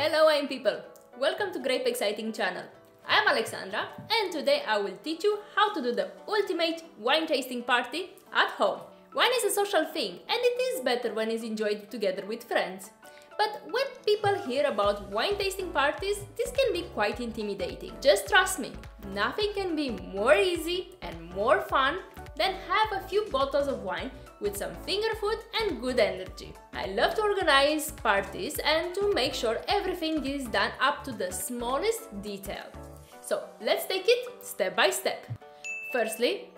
Hello wine people! Welcome to Grapexciting channel. I'm Alexandra and today I will teach you how to do the ultimate wine tasting party at home. Wine is a social thing and it is better when it's enjoyed together with friends. But when people hear about wine tasting parties, this can be quite intimidating. Just trust me, nothing can be more easy and more fun than have a few bottles of wine with some finger food and good energy. I love to organize parties and to make sure everything is done up to the smallest detail. So let's take it step by step. Firstly,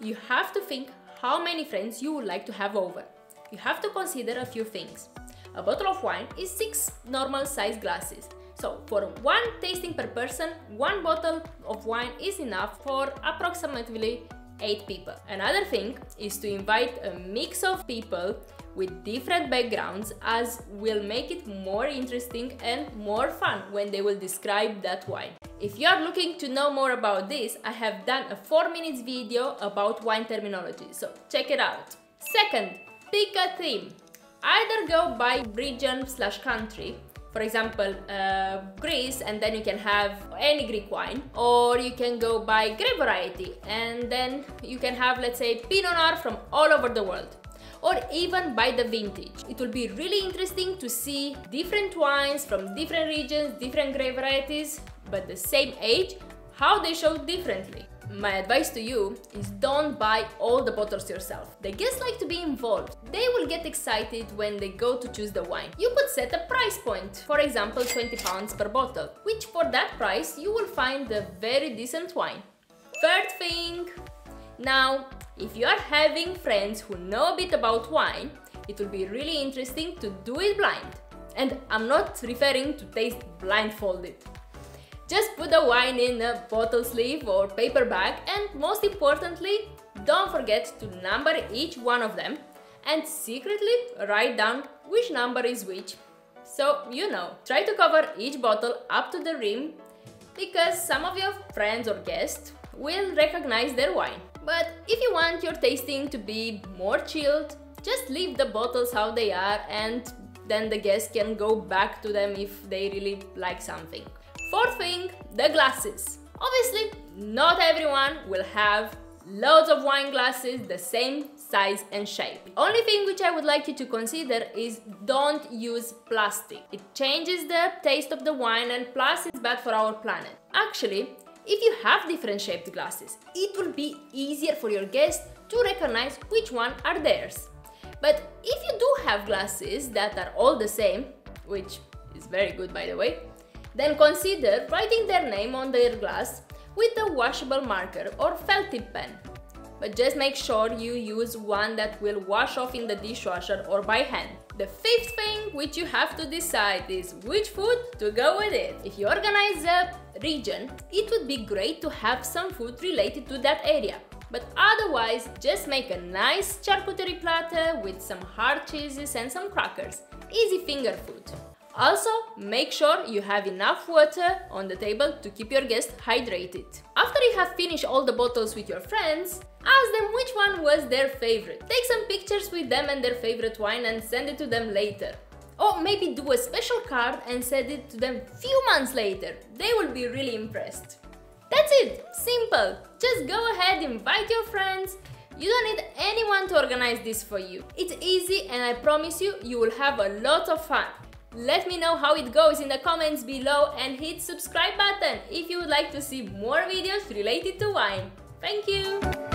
you have to think how many friends you would like to have over. You have to consider a few things. A bottle of wine is 6 normal sized glasses. So for one tasting per person, one bottle of wine is enough for approximately 8 people. Another thing is to invite a mix of people with different backgrounds as will make it more interesting and more fun when they will describe that wine. If you are looking to know more about this, I have done a 4 minutes video about wine terminology, so check it out. Second, pick a theme. Either go by region slash country for example, uh, Greece, and then you can have any Greek wine, or you can go by grape variety, and then you can have, let's say, Pinot Noir from all over the world or even by the vintage. It will be really interesting to see different wines from different regions, different grape varieties, but the same age, how they show differently. My advice to you is don't buy all the bottles yourself. The guests like to be involved. They will get excited when they go to choose the wine. You could set a price point, for example 20 pounds per bottle, which for that price you will find a very decent wine. Third thing, now if you are having friends who know a bit about wine, it will be really interesting to do it blind. And I'm not referring to taste blindfolded. Just put the wine in a bottle sleeve or paper bag and most importantly, don't forget to number each one of them and secretly write down which number is which. So, you know, try to cover each bottle up to the rim because some of your friends or guests will recognize their wine. But if you want your tasting to be more chilled, just leave the bottles how they are and then the guests can go back to them if they really like something. Fourth thing, the glasses. Obviously, not everyone will have loads of wine glasses the same size and shape. Only thing which I would like you to consider is don't use plastic. It changes the taste of the wine and plus it's bad for our planet. Actually, if you have different shaped glasses, it will be easier for your guests to recognize which one are theirs. But if you do have glasses that are all the same, which is very good by the way, then consider writing their name on their glass with a washable marker or felt tip pen. But just make sure you use one that will wash off in the dishwasher or by hand. The fifth thing which you have to decide is which food to go with it. If you organize a region, it would be great to have some food related to that area. But otherwise, just make a nice charcuterie platter with some hard cheeses and some crackers. Easy finger food. Also, make sure you have enough water on the table to keep your guests hydrated. After you have finished all the bottles with your friends, ask them which one was their favorite. Take some pictures with them and their favorite wine and send it to them later. Or maybe do a special card and send it to them few months later. They will be really impressed. That's it! Simple! Just go ahead, invite your friends. You don't need anyone to organize this for you. It's easy and I promise you, you will have a lot of fun. Let me know how it goes in the comments below and hit subscribe button if you would like to see more videos related to wine. Thank you!